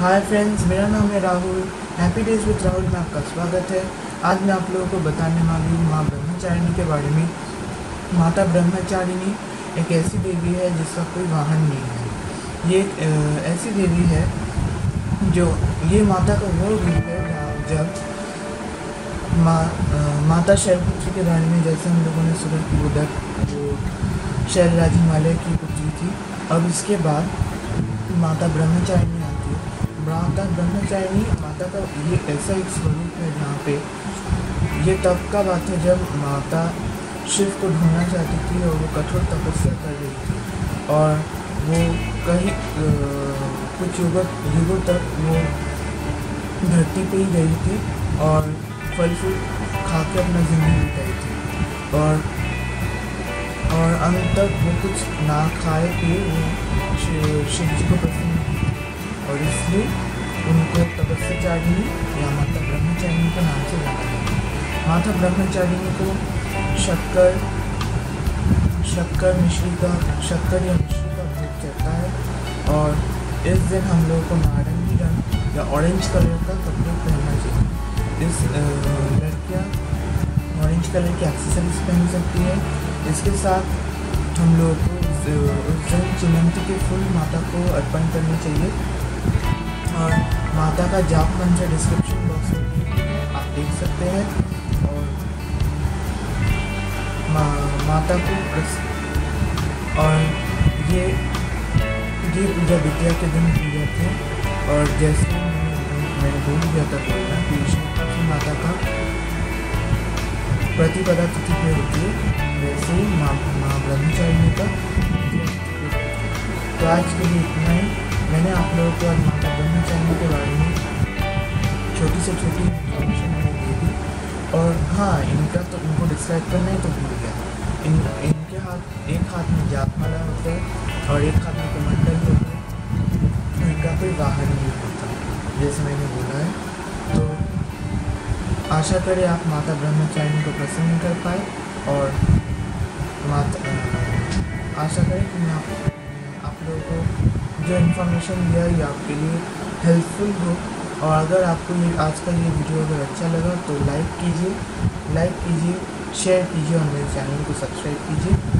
Hi friends मेरा नाम है Rahul. Happy days with Rahul में आपका स्वागत है। आज मैं आप लोगों को बताने वाली हूँ माँ ब्रह्मचारिणी के बारे में। माता ब्रह्मचारिणी एक ऐसी देवी है जिसका कोई वाहन नहीं है। ये एक ऐसी देवी है जो, ये माता का वो रूप है जब माँ माता शैलपुत्री के बारे में जैसे हम लोगों ने सुना कि वो शैलराज हिमालय की पुत्री थी। अब इसके बाद माता ब्रह्मचारिणी माता ब्रह्मचारिणी माता का ये ऐसा एक स्वरूप है जहाँ पे ये तब का बात है, जब माता शिव को ढूंढना चाहती थी और वो कठोर तपस्या कर रही थी। और वो कहीं कुछ युगों युगों तक वो धरती पे ही रही थी और फल फूल खा के अपना ज़िंदगी बिताई थी। और और अंत तक वो कुछ ना खाए, पिए, वो शिव जी को किए और इसलिए उनको तपस्याचारिणी या माता ब्रह्मचारिणी के नाम से जाना है। माता ब्रह्मचारिणी को शक्कर शक्कर मिश्री का शक्कर या मिश्री का भोग चढ़ता है। और इस दिन हम लोगों को नारंगी रंग या ऑरेंज कलर का कपड़े पहनना चाहिए। इस लड़कियाँ ऑरेंज कलर की एक्सेसरीज पहन सकती है। इसके साथ हम लोगों को उस दिन चिमंती के फूल माता को अर्पण करने चाहिए। माता का जाप मंत्र डिस्क्रिप्शन बॉक्स में आप देख सकते हैं। और मा, माता को और ये ये पूजा विद्या के दिन की जाती है। और जैसे मैंने भूल गया था बोलना कि माता का प्रतिपदा तिथि पे होती है वैसे ही माँ माँ ब्रह्मचारिणी का। तो आज के लिए इतना ही। मैंने आप लोगों को आज माता ब्रह्मचारिणी के बारे में छोटी से छोटी इन्फॉर्मेशन मैंने दी थी और हाँ इनका तो इनको डिस्क्राइब करना ही तो भूल गया। इन, इनके हाथ, एक हाथ में जाप माला होता है और एक हाथ में कमंडल होता है। इनका कोई वाहन नहीं होता, जैसे मैंने बोला है। तो आशा करें आप माता ब्रह्मचारिणी को प्रसन्न कर पाए और माता आशा करें कि मैं आप लोगों को जो इन्फॉर्मेशन दिया ये आपके लिए हेल्पफुल हो। और अगर आपको ये आज का ये वीडियो अगर अच्छा लगा तो लाइक कीजिए लाइक कीजिए शेयर कीजिए और मेरे चैनल को सब्सक्राइब कीजिए।